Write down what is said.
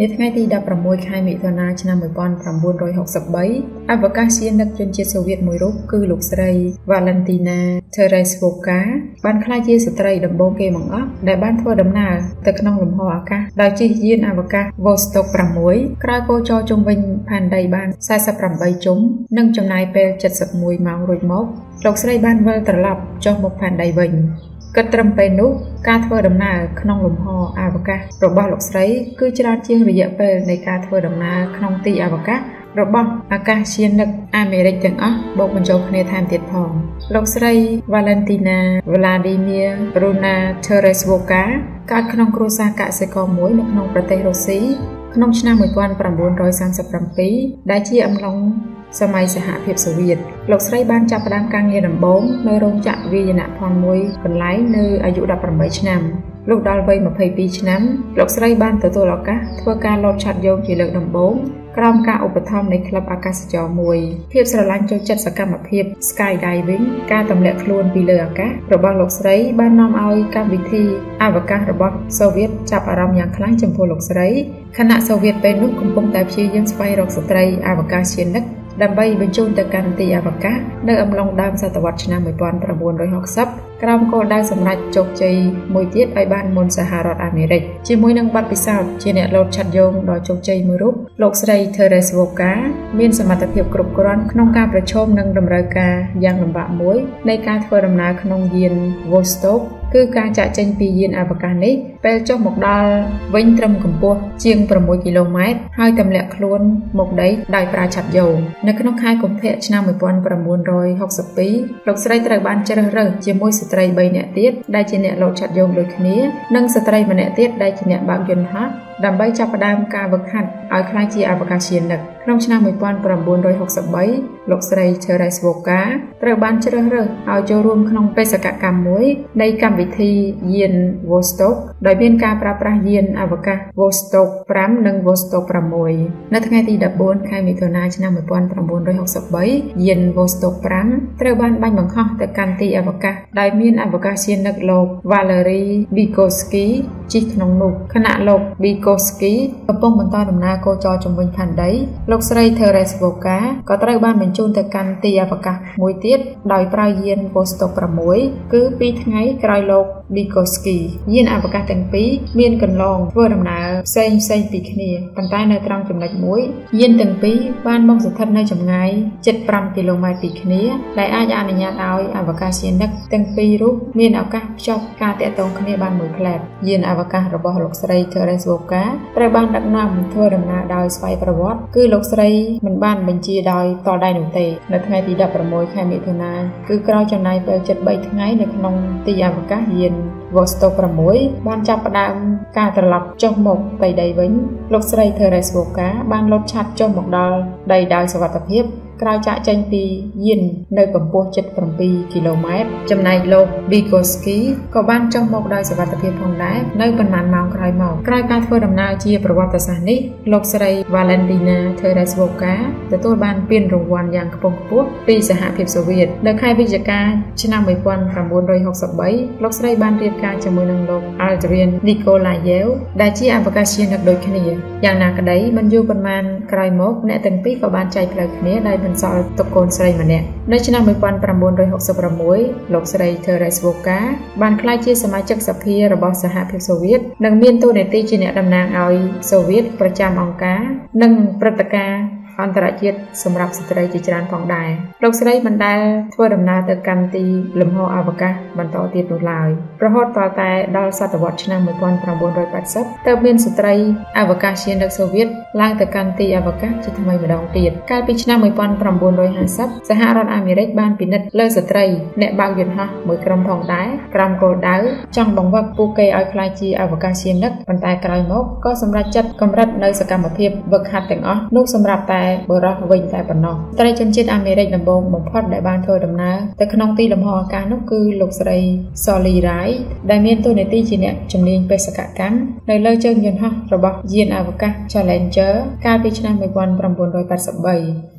នាថ្ងៃទី16ខែមិថុនាឆ្នាំ1963អវកាសយានិកជនជាតិសូវៀតមួយរូបគឺលោកស្រី Valentina Tereshkova បានក្លាយជាស្ត្រីដំបូងគេបង្អស់ដែលបានធ្វើដំណើរទៅក្នុងលំហអាកាសដោយជិះយានអវកាស Vostok 6ក្រោយគោចរជុំវិញផែនដីបាន48ជុំនិងចំណាយពេល71ម៉ោងរួចមកលោកស្រីបានវិលត្រឡប់ចុះមកផែនដីវិញគិតត្រឹមពេលនោះ ការធ្វើដំណើរក្នុងលំហអវកាសរបស់លោកស្រី គឺច្រើនជាងរយៈពេលនៃការធ្វើដំណើរក្នុងទីអវកាសរបស់អាកាសយានិកអាមេរិកទាំងអស់បូកបញ្ចូលគ្នាថែមទៀតផងលោកស្រី Valentina Vladimir Runa Teresvoka កើតក្នុងគ្រួសារកសិករមួយនៅក្នុងប្រទេសរុស្ស៊ីក្នុងឆ្នាំ1937ដែលជាអំឡុង សម័យសហភាពសូវៀតលោកស្រីបានចាប់ផ្ដើមការងារដំបូងនៅរោងចក្រវាយនភ័ណ្ឌមួយកន្លែងនៅអាយុ18ឆ្នាំលុះដល់វ័យ22ឆ្នាំលោកស្រីបានទទួលឱកាសធ្វើការលោតឆាត់យោងជាលើកដំបូងក្រោមការឧបត្ថម្ភនៃក្លឹបអាកាសចរមួយ ភាពស្រឡាញ់ចូលចិត្តសកម្មភាព skydiving ការទម្លាក់ខ្លួនពីលើអាកាសរបស់លោកស្រីបាននាំឲ្យកម្មវិធីអវកាសរបស់សូវៀតចាប់អារម្មណ៍យ៉ាងខ្លាំងចំពោះលោកស្រីខណៈសូវៀតពេលនោះកំពុងតែព្យាយាមស្វែងរកស្ត្រីអវកាសយានិក ដើម្បីបញ្ជូនទៅកាន់ទីអវកាសនៅអំឡុងដើមសតវត្សឆ្នាំ1960ក្រោមគោលដៅសម្រេចជោគជ័យមួយទៀតឲ្យបានមុនសហរដ្ឋអាមេរិកជាមួយនឹងបទពិសោធន៍ជាអ្នកលោតឆាត់យងដ៏ជោគជ័យមួយរូបលោកស្រី Therese Voka មានសមត្ថភាពគ្រប់គ្រាន់ក្នុងការប្រឈមនឹងតម្រូវការយ៉ាងលំបាកមួយនៃការធ្វើដំណើរក្នុងយាន Vostok គឺការចាក់ចេញពីយានអវកាសនេះពេលចុះមកដល់វិញត្រឹមកម្ពស់ជាង6គីឡូម៉ែត្រហើយទម្លាក់ខ្លួនមកដីដោយប្រើឆ័ត្រយោងនៅក្នុងខែកុម្ភៈឆ្នាំ1962លោកស្រីត្រូវបានជ្រើសរើសជាមួយស្ត្រី3នាក់ទៀតដែលជាអ្នកលោតឆ័ត្រយោងដូចគ្នានិងស្ត្រីម្នាក់ទៀតដែលជាអ្នកបើកយន្តហោះដើម្បីចាប់ផ្ដើមការវឹកហាត់ឲ្យក្លាយជាអវកាសយានិកក្នុងឆ្នាំ1963លោកស្រី Therese Voka ត្រូវបានជ្រើសរើសឲ្យចូលរួមក្នុងបេសកកម្មមួយនៃកម្មវិធីយាន Vostok ដោយមានការប្រើប្រាស់យានអវកាស Vostok 5និង Vostok 6នៅថ្ងៃទី14ខែមិថុនាឆ្នាំ1963យាន Vostok 5ត្រូវបានបាញ់បង្ហោះទៅកាន់ទីអវកាសដោយមានអវកាសយានិកលោក Valery Vygotsky ជិះក្នុងនោះខណៈលោក Vygotsky កំពុងបន្តដំណើរកោចរជំវិញផែនដីលោកស្រី Therese Voka ក៏ត្រូវបានបញ្ជូនទៅកាន់ទីអវកាសមួយទៀតដោយប្រើយាន Vostok 6គឺ2ថ្ងៃក្រោយលោក Vygotsky យានអវកាសទាំងពីរមានកន្លងធ្វើដំណើរផ្សេងផ្សេងពីគ្នាប៉ុន្តែនៅត្រង់ចំណុចមួយយានទាំងពីរបានមកស្ថិតនៅចម្ងាយ75គីឡូម៉ែត្រពីគ្នាដែលអាចអនុញ្ញាតឲ្យអវកាសយានិកទាំងពីររូបមានឱកាសភ្ជាប់ការតាក់ទងគ្នាបានមួយផ្លែតយានអវកាសរបស់លោកស្រី Therese Voka ត្រូវបានដឹកនាំធ្វើដំណើរដោយស្វ័យប្រវត្តិគឺលោកស្រីមិនបានបញ្ជាដោយតដៃនោះទេនៅថ្ងៃទី16ខែមិថុនាគឺក្រោយចំណាយពេល73ថ្ងៃនៅក្នុងទីអវកាសយាន Vostok 6បានចាប់ផ្ដើមការត្រឡប់ចុះមកដីដីវិញ លោកស្រី Therese Voka បានលុតឆាត់ចុះមកដល់ដីដោយសុវត្ថិភាព ក្រោយចាក់ចេញពីយាននៅកម្ពស់77គីឡូម៉ែត្រចំណែកលោក Vygotsky ក៏បានចុះមកដោយសុវត្ថិភាពផងដែរនៅប៉ុន្មានម៉ោងក្រោយមកក្រោយការធ្វើដំណើរជាប្រវត្តិសាស្ត្រនេះលោកស្រី Valentina Tereshkova ទទួលបានពានរង្វាន់យ៉ាងខ្ពង់ខ្ពស់ពីសហភាពសូវៀតនៅខែវិច្ឆិកាឆ្នាំ1963លោកស្រីបានរៀបការជាមួយនឹងលោក Adrian Nikolayev ដែលជាអវកាសយានិកដូចគ្នាយ៉ាងណាក្តីមិនយូរប៉ុន្មានក្រោយមកអ្នកទាំងពីរក៏បានចែកផ្លូវគ្នាដោយបន្សល់ទុកកូនស្រីម្នាក់នៅឆ្នាំ1966លោកស្រី Therese Voka បានក្លាយជាសមាជិកសភារបស់សហភាពសូវៀតនិងមានតួនាទីជាអ្នកតំណាងឲ្យសូវៀតប្រចាំអង្គការនិងព្រឹត្តិការណ៍អន្តរជាតិសម្រាប់ស្ត្រីជាច្រើនផងដែរលោកស្រីមិនដែលធ្វើដំណើរទៅកាន់ទីលំហអវកាសបន្តទៀតនោះឡើយ រហូតដល់តែដល់សតវត្សឆ្នាំ1980ទើបមានស្ត្រីអវកាសយានិកសូវៀតឡើងទៅកាន់ទីអវកាសជាថ្មីម្ដងទៀតកាលពីឆ្នាំ1950សហរដ្ឋអាមេរិកបានពិនិត្យលើស្ត្រីអ្នកបើកយន្តហោះមួយក្រុមផងដែរក្រោមគោលដៅចង់បង្វឹកពួកគេឲ្យក្លាយជាអវកាសយានិកប៉ុន្តែក្រោយមកក៏សម្រេចចិត្តកម្រិតនៅសកម្មភាពវឹកហាត់ទាំងអស់នោះសម្រាប់តែបុរសវិញតែប៉ុណ្ណោះត្រីជនជាតិអាមេរិកដំបូងបំផុតដែលបានធ្វើដំណើរទៅក្នុងទីលំហអាកាសនោះគឺលោកស្រី Solly Rai ដែលមានតួនាទីជាអ្នកជំនាញបេសកកម្មនៅលើជើងយន្តហោះរបស់យានអវកាស Challenger កាលពីឆ្នាំ1983